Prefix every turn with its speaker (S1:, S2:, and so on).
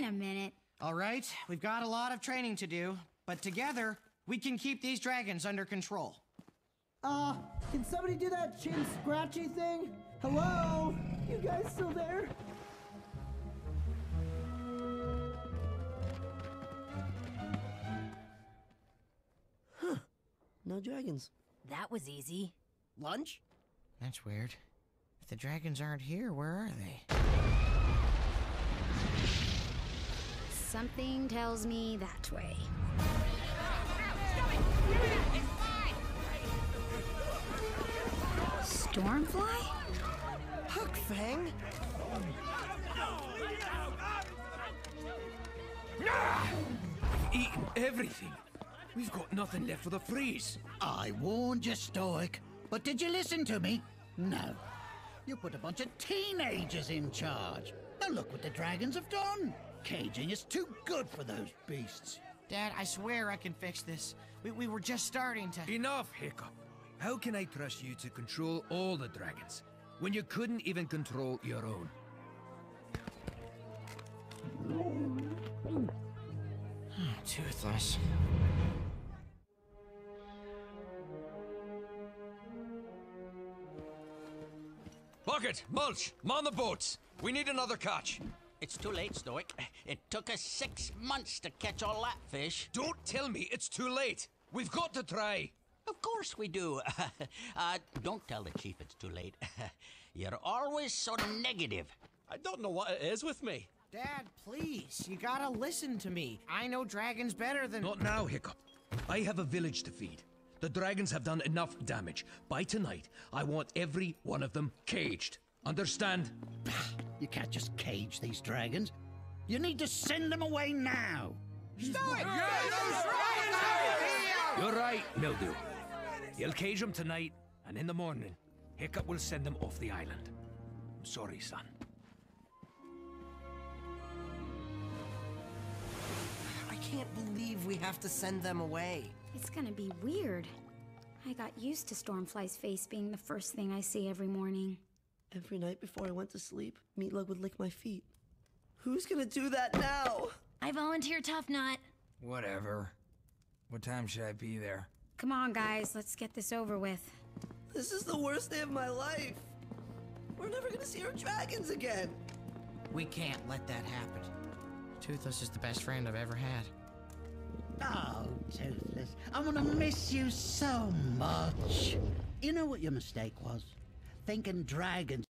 S1: in a minute.
S2: All right, we've got a lot of training to do, but together, we can keep these dragons under control.
S3: Uh, can somebody do that chin scratchy thing? Hello? You guys still there? Huh. No dragons.
S4: That was easy.
S3: Lunch?
S2: That's weird. If the dragons aren't here, where are they?
S1: Something tells me that way. Stormfly?
S3: Hookfang?
S5: Eaten everything. We've got nothing left for the freeze.
S6: I warned you, Stoic. But did you listen to me? No. You put a bunch of teenagers in charge. Now look what the dragons have done. Caging is too good for those beasts.
S2: Dad, I swear I can fix this. We, we were just starting to.
S5: Enough, Hiccup. How can I trust you to control all the dragons when you couldn't even control your own?
S2: Ah, toothless.
S7: Bucket, mulch, man the boats. We need another catch.
S8: It's too late, Stoic. It took us six months to catch all that fish.
S7: Don't tell me it's too late. We've got to try.
S8: Of course we do. uh, don't tell the chief it's too late. You're always so negative.
S9: I don't know what it is with me.
S2: Dad, please, you gotta listen to me. I know dragons better than.
S5: Not now, Hiccup. I have a village to feed. The dragons have done enough damage. By tonight, I want every one of them caged. Understand?
S6: You can't just cage these dragons. You need to send them away now.
S5: You're right, Mildew. You'll cage them tonight, and in the morning, Hiccup will send them off the island. I'm sorry, son.
S3: I can't believe we have to send them away.
S1: It's gonna be weird. I got used to Stormfly's face being the first thing I see every morning.
S3: Every night before I went to sleep, Meatlug would lick my feet. Who's gonna do that now?
S4: I volunteer Tuffnut.
S10: Whatever. What time should I be there?
S1: Come on, guys, let's get this over with.
S3: This is the worst day of my life. We're never gonna see our dragons again.
S2: We can't let that happen. Toothless is the best friend I've ever had.
S6: Oh, Toothless, I'm gonna miss you so much. You know what your mistake was? Thinking dragons